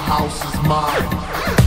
house is mine.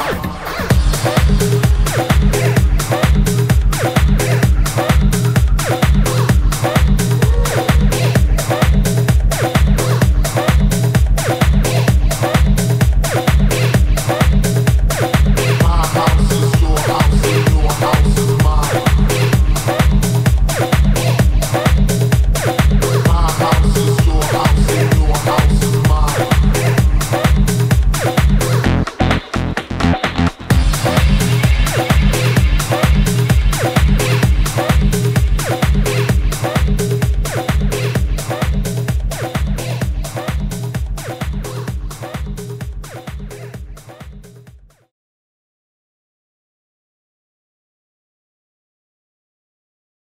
Wow.